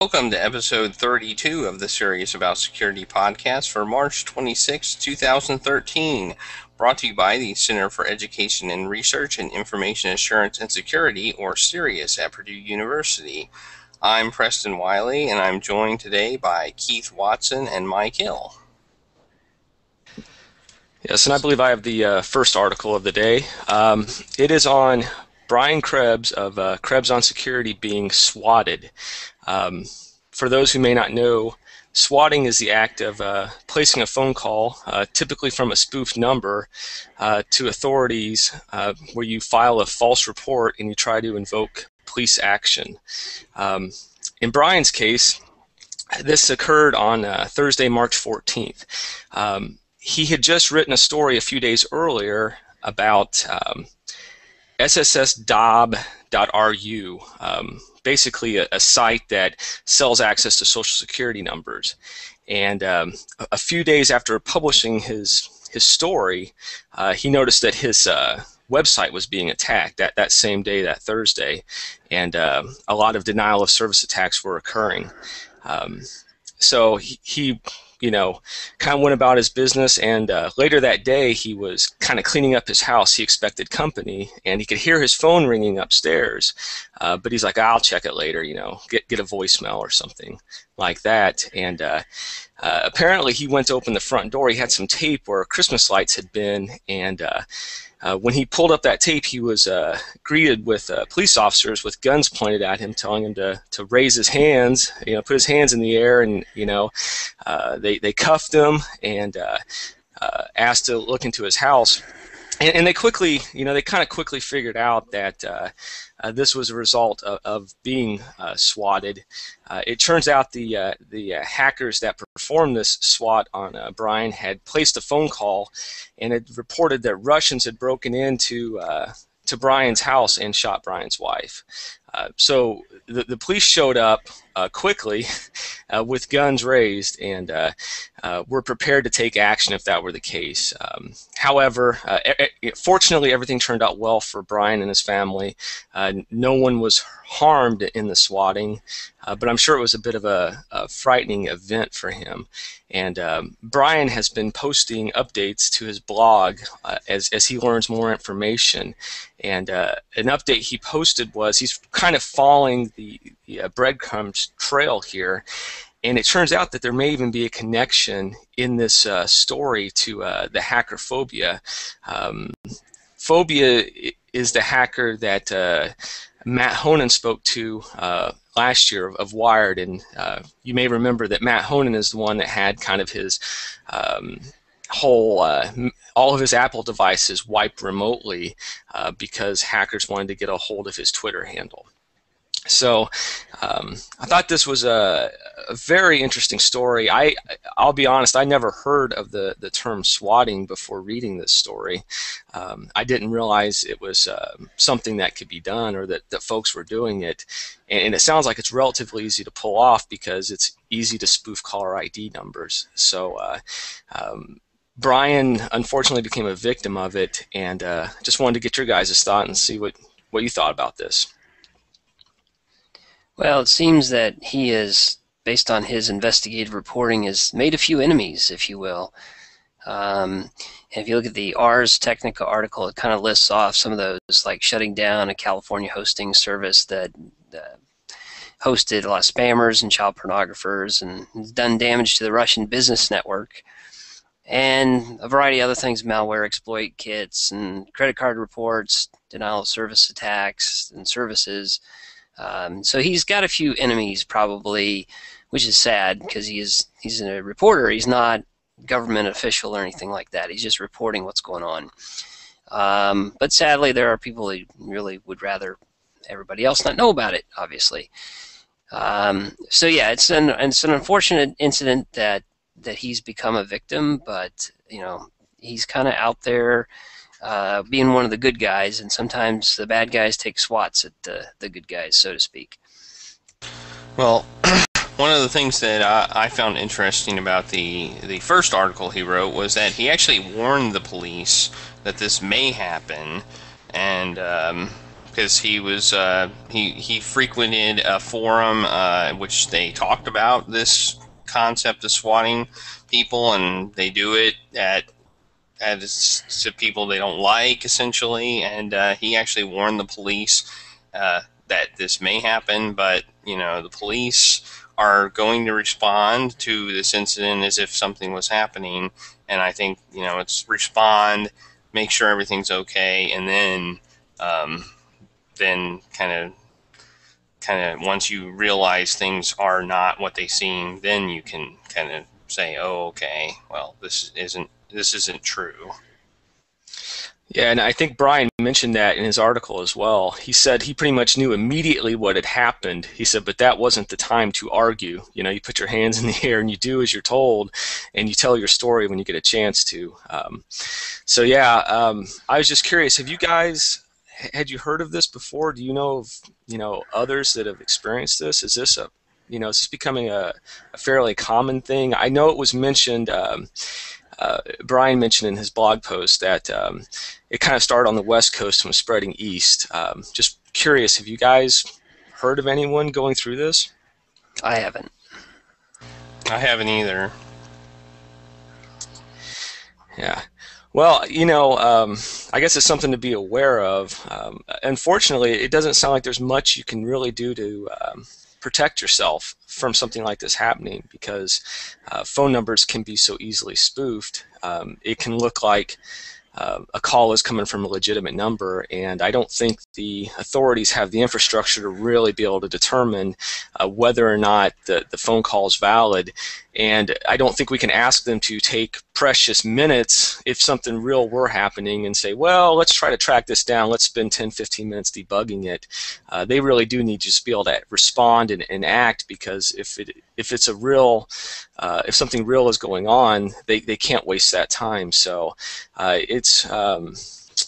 Welcome to episode 32 of the Serious About Security podcast for March 26, 2013. Brought to you by the Center for Education and Research in Information Assurance and Security, or CERIAS, at Purdue University. I'm Preston Wiley, and I'm joined today by Keith Watson and Mike Hill. Yes, and I believe I have the uh, first article of the day. Um, it is on Brian Krebs of uh, Krebs on Security being swatted. Um, for those who may not know, swatting is the act of uh, placing a phone call, uh, typically from a spoofed number, uh, to authorities uh, where you file a false report and you try to invoke police action. Um, in Brian's case, this occurred on uh, Thursday, March 14th. Um, he had just written a story a few days earlier about um, SSNDOB.ru, um, basically a, a, site that sells access to social security numbers. And um, a few days after publishing his his story, uh, he noticed that his uh, website was being attacked that, that same day, that Thursday, and uh, a lot of denial of service attacks were occurring. Um, so he, he you know, kind of went about his business. And uh, later that day, he was kind of cleaning up his house. He expected company, and he could hear his phone ringing upstairs. Uh, but he's like, I'll check it later. You know, get get a voicemail or something like that. And uh, uh apparently, he went to open the front door. He had some tape where Christmas lights had been, and uh, uh, when he pulled up that tape, he was uh, greeted with police officers with guns pointed at him, telling him to, to raise his hands, you know, put his hands in the air, and you know, they they cuffed him and asked to look into his house, and, and they quickly, you know, they kind of quickly figured out that uh, this was a result of, of being uh, swatted. Uh, it turns out the uh, the uh, hackers that performed this swat on uh, Brian had placed a phone call, and it reported that Russians had broken into to Brian's house and shot Brian's wife. Uh, so the, the police showed up uh, quickly uh, with guns raised and uh, uh, were prepared to take action if that were the case. Um, however, e fortunately, everything turned out well for Brian and his family. no one was harmed in the swatting, but I'm sure it was a bit of a, a frightening event for him. And um, Brian has been posting updates to his blog as, as he learns more information. And an update he posted was he's kind of following the, the uh, breadcrumbs trail here. And it turns out that there may even be a connection in this uh, story to uh, the hacker Phobia. Um, Phobia is the hacker that uh, Matt Honan spoke to uh, last year of, of Wired, and uh, you may remember that Matt Honan is the one that had kind of his um, whole uh, all of his Apple devices wiped remotely uh, because hackers wanted to get a hold of his Twitter handle. So um, I thought this was a, a, very interesting story. I I'll be honest, I never heard of the the term swatting before reading this story. Um, I didn't realize it was uh, something that could be done or that, that folks were doing it. And, and, it sounds like it's relatively easy to pull off because it's easy to spoof caller ID numbers. So uh, um, Brian unfortunately became a victim of it, and uh, just wanted to get your guys' thought and see what, what you thought about this. Well, it seems that he is, based on his investigative reporting, has made a few enemies, if you will. Um, if you look at the Ars Technica article, it kind of lists off some of those, like shutting down a California hosting service that uh, hosted a lot of spammers and child pornographers and done damage to the Russian business network and a variety of other things malware exploit kits and credit card reports denial of service attacks and services um, so he's got a few enemies probably which is sad because he is he's a reporter. He's not government official or anything like that. He's just reporting what's going on. Um, but sadly there are people who really would rather everybody else not know about it obviously. Um, so yeah it's an it's an unfortunate incident that that he's become a victim, but you know he's kind of out there uh, being one of the good guys, and sometimes the bad guys take swats at the the good guys, so to speak. Well. One of the things that I, I found interesting about the the first article he wrote was that he actually warned the police that this may happen, and um, because he was uh, he he frequented a forum uh, which they talked about this concept of swatting people, and they do it at at to people they don't like essentially. And uh, he actually warned the police uh, that this may happen, but you know the police are going to respond to this incident as if something was happening. And I think you know it's respond, make sure everything's okay, and then. Um, then kind of kind of once you realize things are not what they seem, then you can kind of say, "Oh, okay, well, this isn't this isn't true." Yeah, and I think Brian mentioned that in his article as well. He said he pretty much knew immediately what had happened. He said, but that wasn't the time to argue. You know, you put your hands in the air and you do as you're told, and you tell your story when you get a chance to. Um, so yeah, um, I was just curious. Have you guys had you heard of this before? Do you know of you know others that have experienced this? Is this a you know is this becoming a, a fairly common thing? I know it was mentioned. Um, uh, Brian mentioned in his blog post that um, it kind of started on the West Coast and was spreading east. Um, just curious, have you guys heard of anyone going through this? I haven't. I haven't either. Yeah. Well, you know, um, I guess it's something to be aware of. Um, unfortunately, it doesn't sound like there's much you can really do to um, protect yourself from something like this happening because uh, phone numbers can be so easily spoofed. Um, it can look like uh, a call is coming from a legitimate number, and I don't think the authorities have the infrastructure to really be able to determine uh, whether or not the, the phone call is valid. And I don't think we can ask them to take precious minutes if something real were happening and say, well, let's try to track this down. Let's spend 10, 15 minutes debugging it. Uh, they really do need to just be able to respond and, and act because if it if it's a real, uh, if something real is going on, they, they can't waste that time. So uh, it's, um,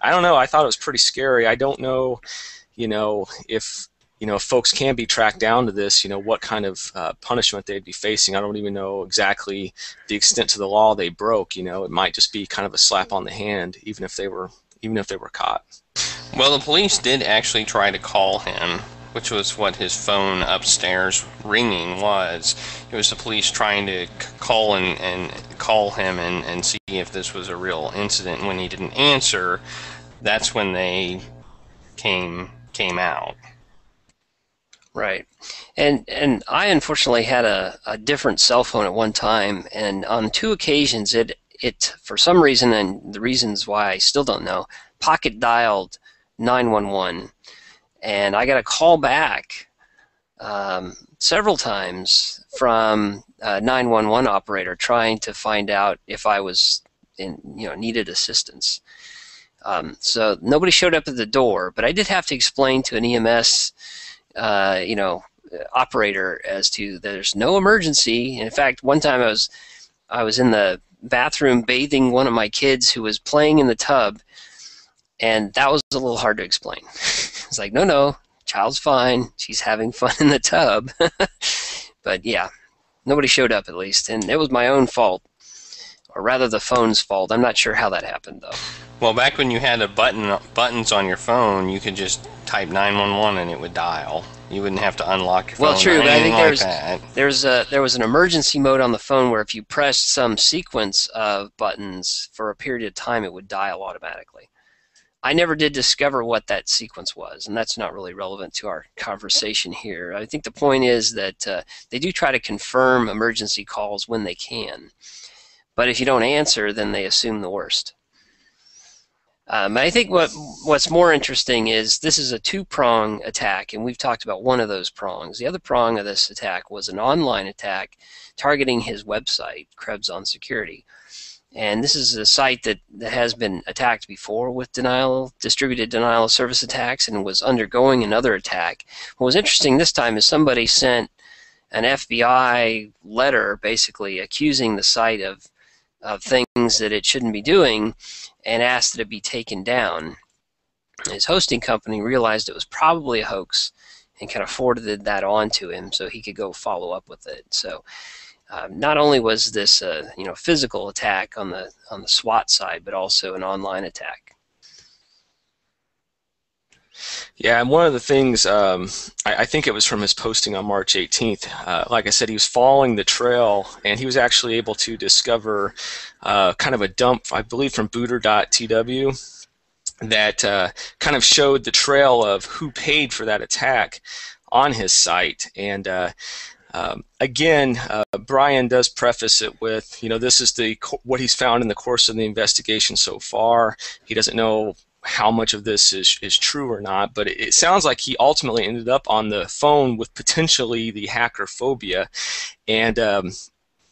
I don't know. I thought it was pretty scary. I don't know, you know, if you know, if folks can be tracked down to this, you know, what kind of uh, punishment they'd be facing. I don't even know exactly the extent to the law they broke. You know, it might just be kind of a slap on the hand, even if they were even if they were caught. Well, the police did actually try to call him, which was what his phone upstairs ringing was. It was the police trying to call and, and call him and, and see if this was a real incident. When he didn't answer, that's when they came came out. Right, and and I unfortunately had a, a different cell phone at one time, and on two occasions it it for some reason and the reasons why I still don't know pocket dialed 911, and I got a call back um, several times from a 911 operator trying to find out if I was in you know needed assistance. Um, so nobody showed up at the door, but I did have to explain to an EMS uh, you know, operator as to there's no emergency. In fact, one time I was I was in the bathroom bathing one of my kids who was playing in the tub, and that was a little hard to explain. it's like, no, no, child's fine. She's having fun in the tub. but yeah, nobody showed up at least, and it was my own fault, or rather the phone's fault. I'm not sure how that happened though. Well, back when you had a button buttons on your phone, you could just type 911 and it would dial. You wouldn't have to unlock your phone. Well, true, but I think like there's that. there's a there was an emergency mode on the phone where if you pressed some sequence of buttons for a period of time, it would dial automatically. I never did discover what that sequence was, and that's not really relevant to our conversation here. I think the point is that uh, they do try to confirm emergency calls when they can, but if you don't answer, then they assume the worst. Um, I think what what's more interesting is this is a two-prong attack, and we've talked about one of those prongs. The other prong of this attack was an online attack targeting his website, Krebs on Security. And this is a site that, that has been attacked before with denial, distributed denial of service attacks, and was undergoing another attack. What was interesting this time is somebody sent an FBI letter basically accusing the site of, of things that it shouldn't be doing and asked that it be taken down. His hosting company realized it was probably a hoax and kind of forwarded that on to him so he could go follow up with it. So um, not only was this a you know physical attack on the on the SWAT side, but also an online attack. Yeah, and one of the things um, I, I, think it was from his posting on March 18th. Uh, like I said, he was following the trail, and he was actually able to discover uh, kind of a dump, I believe, from Booter.tw that uh, kind of showed the trail of who paid for that attack on his site. And uh, um, again, uh, Brian does preface it with, you know, this is the what he's found in the course of the investigation so far. He doesn't know how much of this is, is true or not, but it, it sounds like he ultimately ended up on the phone with potentially the hacker phobia. And um,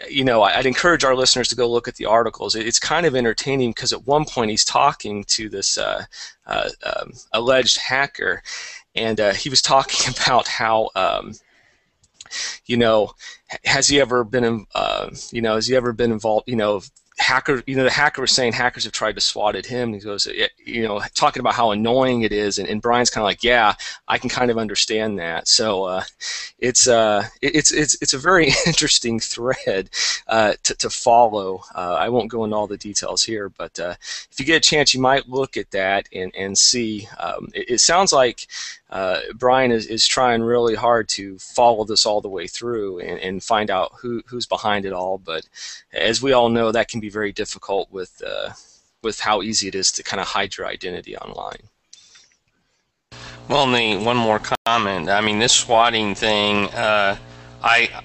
you know, I'd encourage our listeners to go look at the articles. It's kind of entertaining because at one point he's talking to this uh, uh, um, alleged hacker, and uh, he was talking about how, um, you know, has he ever been, uh, you know, has he ever been involved, you know, hacker, you know, the hacker was saying hackers have tried to swat at him. He goes, you know, talking about how annoying it is, and, and Brian's kind of like, yeah, I can kind of understand that. So uh, it's uh, it's it's it's a very interesting thread uh, to to follow. Uh, I won't go into all the details here, but uh, if you get a chance, you might look at that and and see. Um, it, it sounds like uh, Brian is, is trying really hard to follow this all the way through and, and find out who, who's behind it all. But as we all know, that can be very difficult with uh, with how easy it is to kind of hide your identity online. Well, one more comment. I mean, this swatting thing, uh, I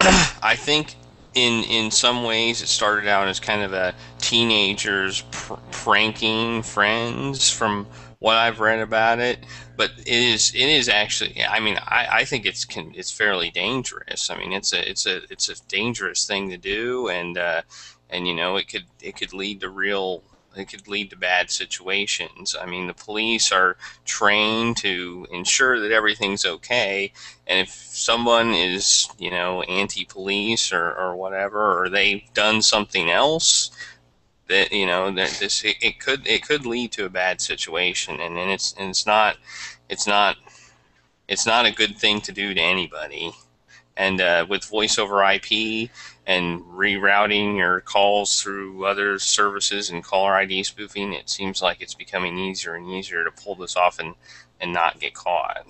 I think in in some ways it started out as kind of a teenagers pr- pranking friends from what I've read about it, but it is it is actually. I mean, I, I think it's can, it's fairly dangerous. I mean, it's a it's a it's a dangerous thing to do, and uh, and you know it could it could lead to real it could lead to bad situations. I mean, the police are trained to ensure that everything's okay, and if someone is, you know, anti-police or, or whatever, or they've done something else, that you know that this it, could it could lead to a bad situation and, and it's and it's not it's not it's not a good thing to do to anybody and uh, with voice over IP and rerouting your calls through other services and caller ID spoofing, it seems like it's becoming easier and easier to pull this off and, and not get caught.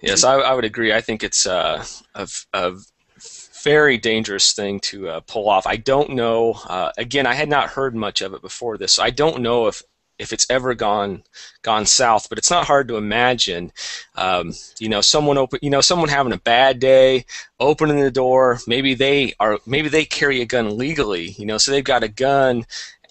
Yes, I, I would agree. I think it's uh, a, a very dangerous thing to uh, pull off. I don't know. Uh, again, I had not heard much of it before this, so I don't know if if it's ever gone gone south. But it's not hard to imagine. Um, you know, someone open. You know, someone having a bad day, opening the door. Maybe they are. Maybe they carry a gun legally. You know, so they've got a gun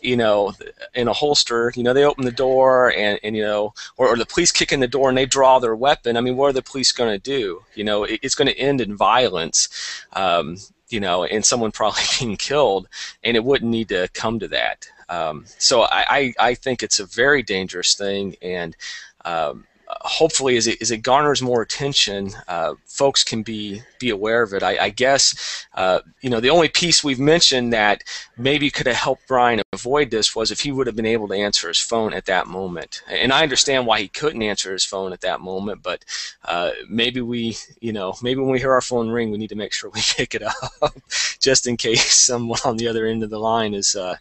you know, in a holster, you know, they open the door and, and you know, or, or the police kick in the door and they draw their weapon. I mean, what are the police going to do? You know, it, it's going to end in violence, um, you know, and someone probably being killed, and it wouldn't need to come to that. Um, so I, I, I, think it's a very dangerous thing, and um, hopefully as it, as it garners more attention, uh, folks can be be aware of it. I, I guess uh, you know the only piece we've mentioned that maybe could have helped Brian avoid this was if he would have been able to answer his phone at that moment. And I understand why he couldn't answer his phone at that moment, but uh, maybe we you know maybe when we hear our phone ring, we need to make sure we pick it up just in case someone on the other end of the line is uh,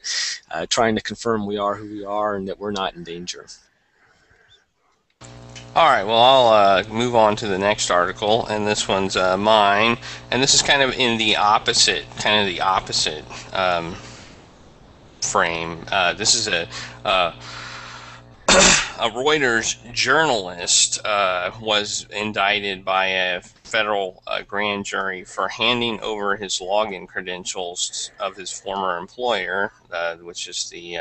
uh, trying to confirm we are who we are and that we're not in danger. All right, well, I'll uh, move on to the next article, and this one's uh, mine, and this is kind of in the opposite, kind of the opposite um, frame. Uh, this is a uh, a Reuters journalist uh, was indicted by a federal uh, grand jury for handing over his login credentials of his former employer, which is the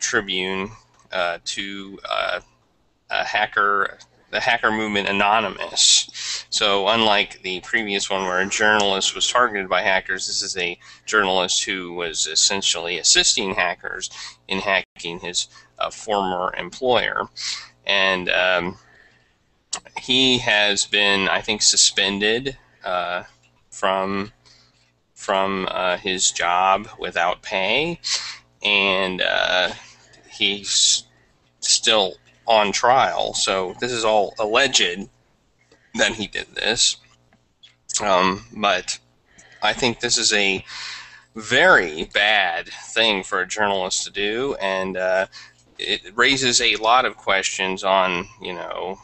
Tribune, to a hacker the hacker movement anonymous. So unlike the previous one where a journalist was targeted by hackers, this is a journalist who was essentially assisting hackers in hacking his uh, former employer. And um, he has been, I think, suspended uh, from from uh, his job without pay, and uh, he's still on trial. So this is all alleged that he did this. Um, but I think this is a very bad thing for a journalist to do, and uh, it raises a lot of questions on, you know,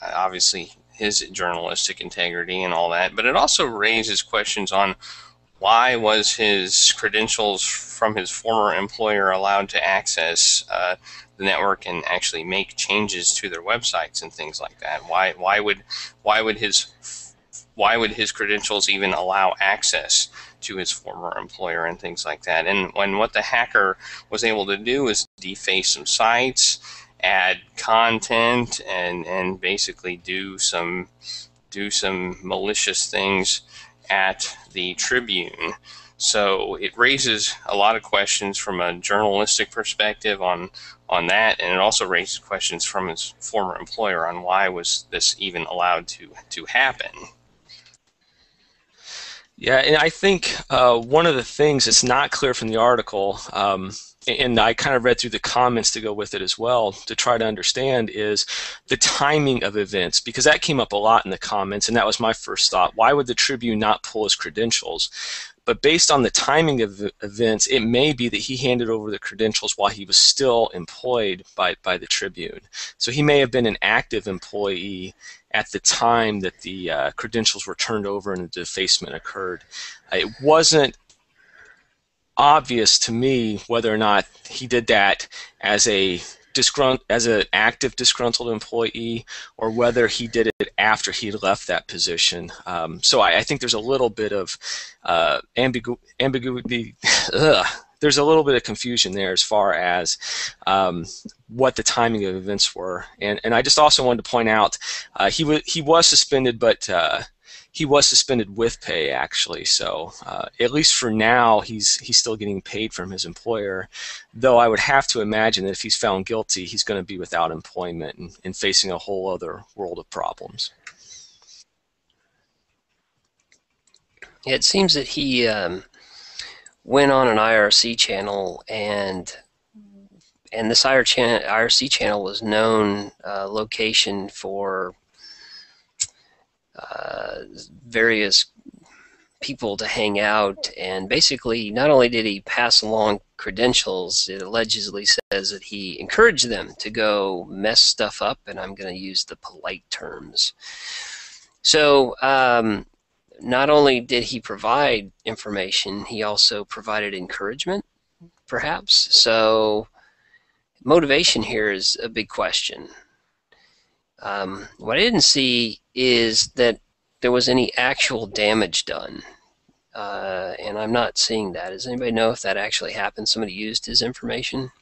obviously his journalistic integrity and all that, but it also raises questions on why was his credentials from his former employer allowed to access uh, the network and actually make changes to their websites and things like that? Why why would why would his why would his credentials even allow access to his former employer and things like that? And when what the hacker was able to do is deface some sites, add content, and and basically do some do some malicious things at the Tribune. So it raises a lot of questions from a journalistic perspective on on that, and it also raises questions from his former employer on why was this even allowed to to happen. Yeah, and I think uh, one of the things that's not clear from the article, um, and I kind of read through the comments to go with it as well to try to understand, is the timing of events, because that came up a lot in the comments, and that was my first thought. Why would the Tribune not pull his credentials? But based on the timing of events, it may be that he handed over the credentials while he was still employed by, by the Tribune. So he may have been an active employee at the time that the uh, credentials were turned over and the defacement occurred. It wasn't obvious to me whether or not he did that as a disgrunt as an active disgruntled employee or whether he did it after he left that position. Um, so I, I, think there's a little bit of uh, ambigu- ambiguity. there's a little bit of confusion there as far as um, what the timing of events were. And, and I just also wanted to point out uh, he, w- he was suspended, but uh, he was suspended with pay actually. So uh, at least for now, he's he's still getting paid from his employer. Though I would have to imagine that if he's found guilty, he's going to be without employment and, and facing a whole other world of problems. It seems that he um, went on an IRC channel and and this IRC channel was known uh, location for various people to hang out. And basically, not only did he pass along credentials, it allegedly says that he encouraged them to go mess stuff up, and I'm going to use the polite terms. So, um, not only did he provide information, he also provided encouragement, perhaps. So, motivation here is a big question. Um, what I didn't see is that there was any actual damage done. Uh, and I'm not seeing that. Does anybody know if that actually happened? Somebody used his information?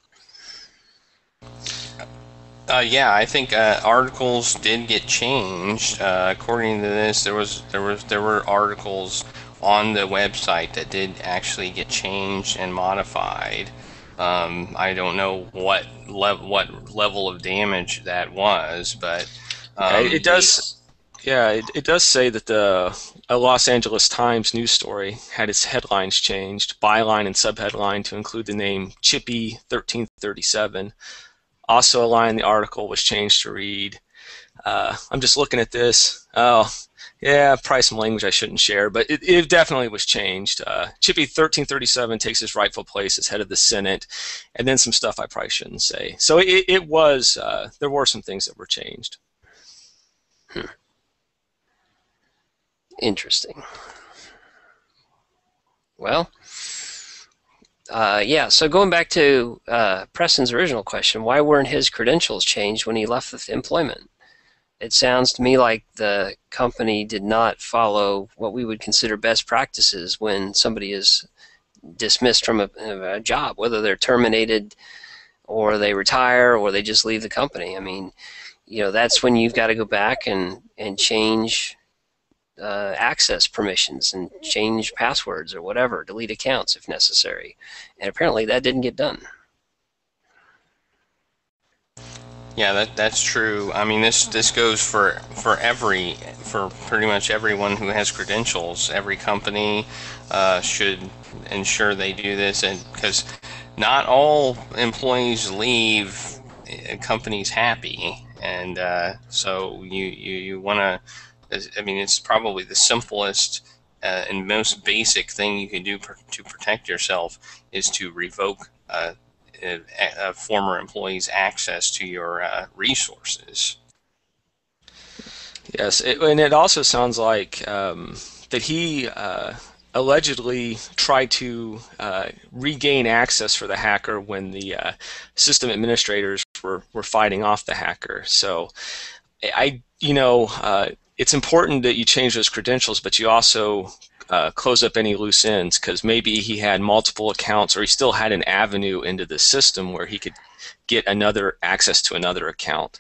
Uh, yeah, I think uh, articles did get changed. Uh, according to this, there was there was there were articles on the website that did actually get changed and modified. Um, I don't know what level what level of damage that was, but um, it does. Yeah, it, it does say that the a Los Angeles Times news story had its headlines changed, byline and subheadline, to include the name Chippy 1337. Also, a line in the article was changed to read, uh, I'm just looking at this. Oh, yeah, probably some language I shouldn't share, but it, it definitely was changed. Uh, Chippy 1337 takes his rightful place as head of the Senate, and then some stuff I probably shouldn't say. So it, it was, uh, there were some things that were changed. Hmm. Interesting. Well, uh, yeah, so going back to uh, Preston's original question, why weren't his credentials changed when he left employment? It sounds to me like the company did not follow what we would consider best practices when somebody is dismissed from a, a job, whether they're terminated or they retire or they just leave the company. I mean, you know, that's when you've got to go back and, and change uh, access permissions and change passwords or whatever, delete accounts if necessary. And apparently that didn't get done. Yeah, that that's true. I mean, this this goes for for every for pretty much everyone who has credentials. Every company uh, should ensure they do this, and because not all employees leave uh, companies happy, and uh, so you you, you want to I mean, it's probably the simplest uh, and most basic thing you can do to protect yourself is to revoke uh, uh, former employees access to your uh, resources. Yes, it, and it also sounds like um, that he uh, allegedly tried to uh, regain access for the hacker when the uh, system administrators were, were fighting off the hacker. So, I, you know, uh, it's important that you change those credentials, but you also uh, close up any loose ends because maybe he had multiple accounts or he still had an avenue into the system where he could get another access to another account.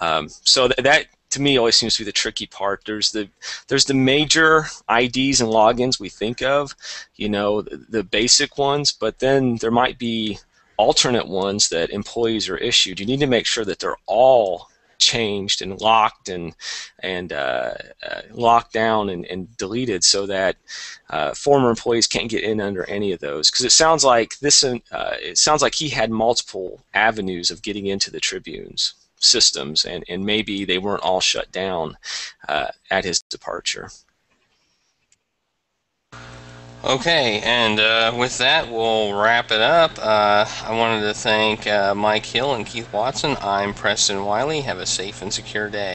Um, so th- that to me always seems to be the tricky part. There's the there's the major IDs and logins we think of, you know, the, the basic ones, but then there might be alternate ones that employees are issued. You need to make sure that they're all changed and locked and and uh, uh, locked down and, and, deleted so that uh, former employees can't get in under any of those because it sounds like this uh, it sounds like he had multiple avenues of getting into the tribunes systems, and, and maybe they weren't all shut down uh, at his departure. Okay, and uh, with that, we'll wrap it up. Uh, I wanted to thank uh, Mike Hill and Keith Watson. I'm Preston Wiley. Have a safe and secure day.